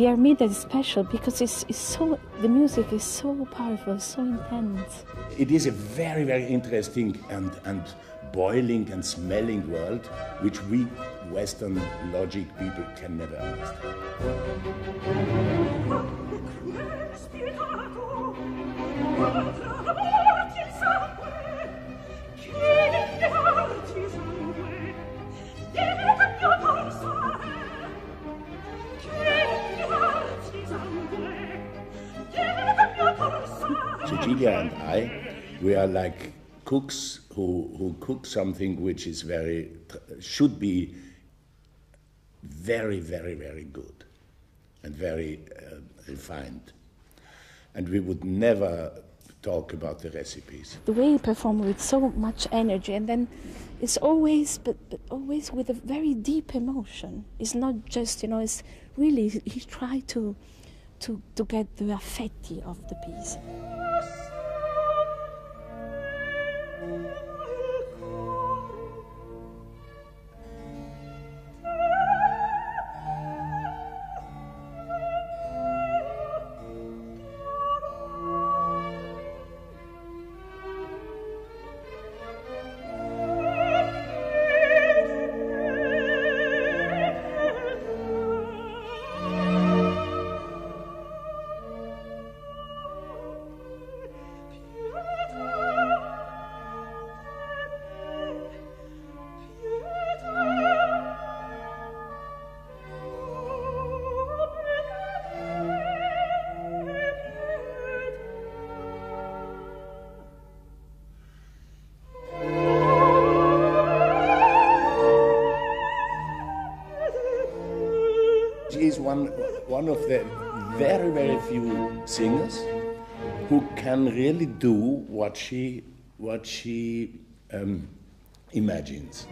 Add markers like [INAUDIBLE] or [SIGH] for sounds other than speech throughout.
the Armida is special because it's, it's, so the music is so powerful, so intense. It is a very, very interesting and, and boiling and smelling world which we Western logic people can never understand. Cecilia and I, we are like cooks who, who cook something which is very, should be very, very, very good and very uh, refined. And we would never talk about the recipes. The way he performed with so much energy, and then it's always, but, but always with a very deep emotion. It's not just, you know, it's really, he tried to, to, to get the affetti of the piece. Thank you. One, one of the very, very few singers who can really do what she, what she um, imagines.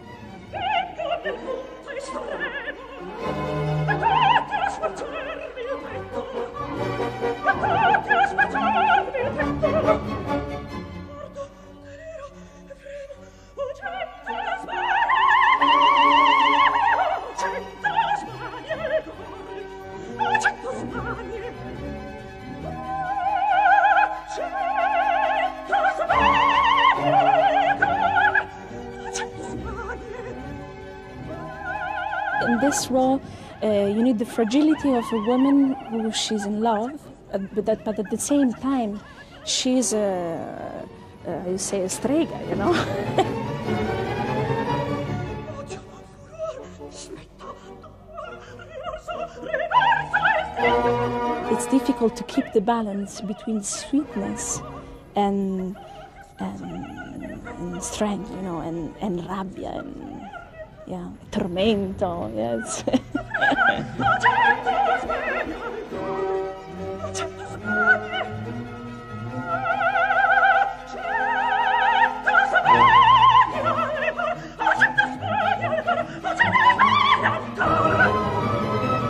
This role, uh, you need the fragility of a woman who she's in love, uh, but, that, but at the same time, she's a, uh, you say, a strega, you know. [LAUGHS] it's difficult to keep the balance between sweetness and, and, and strength, you know, and, and rabbia and yeah, tormento, yes. [LAUGHS]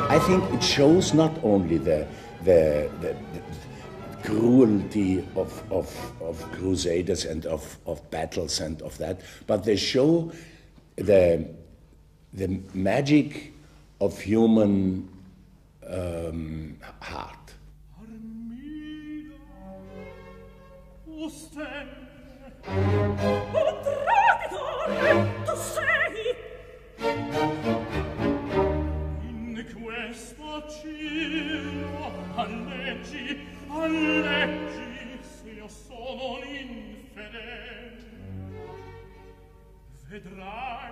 I think it shows not only the, the, the, the cruelty of, of, of crusaders and of, of battles and of that, but they show the the magic of human um, heart. In questo cielo alleggi, alleggi, se io sono un infedel. Vedrai,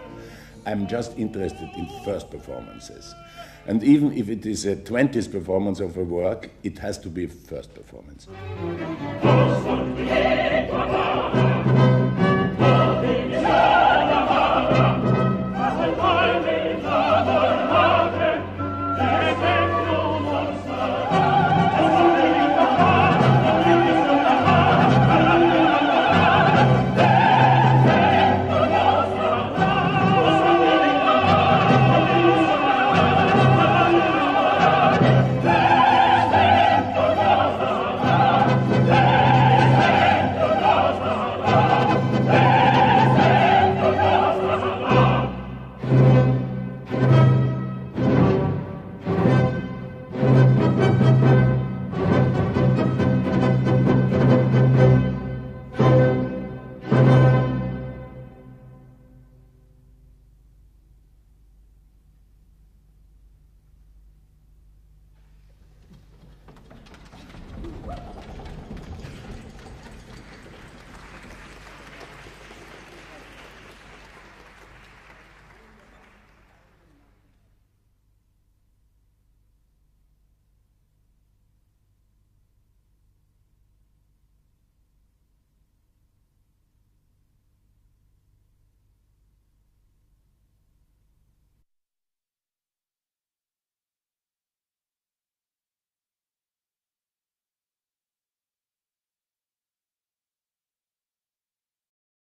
I'm just interested in first performances. And even if it is a 20th performance of a work, it has to be first performance.